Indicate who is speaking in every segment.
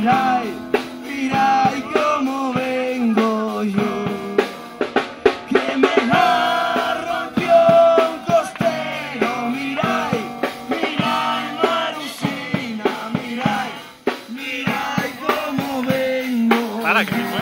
Speaker 1: mirad, mirad cómo vengo yo. Que me la rompió un costero, mirad, mirad, Marucina, mirad, mirad cómo vengo. Para que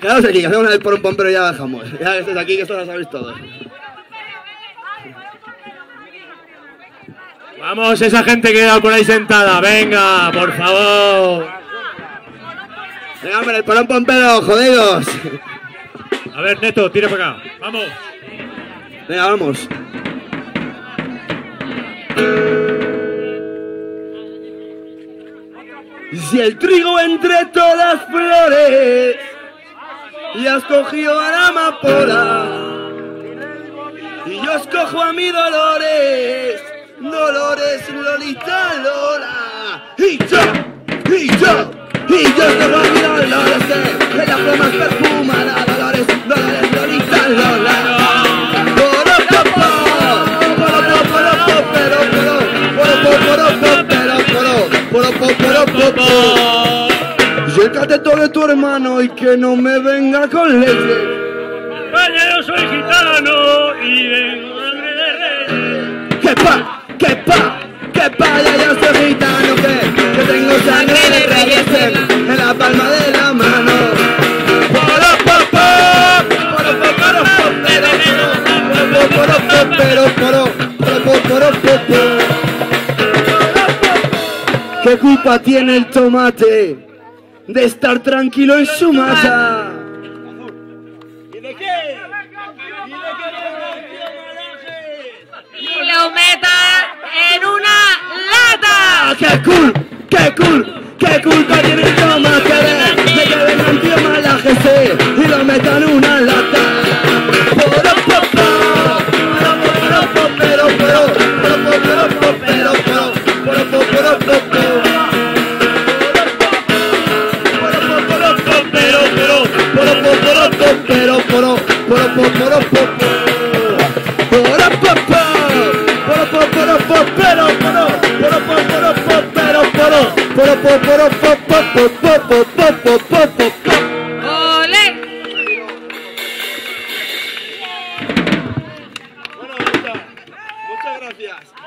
Speaker 1: quedaos aquí, hacemos el por un pom, pero ya bajamos. Ya estáis aquí, que esto lo sabéis todos.
Speaker 2: Vamos, esa gente que queda por ahí sentada. Venga, por favor.
Speaker 1: Venga, hombre, el porón pompero, jodidos.
Speaker 2: A ver, Neto, tira para acá. Vamos.
Speaker 1: Venga, vamos. Si el trigo entre todas flores y has cogido a la amapola. Y yo escojo a mi Dolores, Dolores Lolita Lola. Y yo, y yo, y yo escojo a mi Dolores la flor más de tu hermano y que no me venga con leche.
Speaker 2: Vaya, yo soy gitano y vengo de reyes.
Speaker 1: Que pa, que pa, que pa, ya yo soy gitano, que, que tengo sangre de reyes en, la palma de la mano. Poropo. ¿Qué culpa tiene el tomate de estar tranquilo en su masa?
Speaker 3: y lo meta en una lata.
Speaker 1: ¡Ah, ¡Qué cool! ¡Qué cool! ¡Qué culpa tiene el tomate Muchas gracias.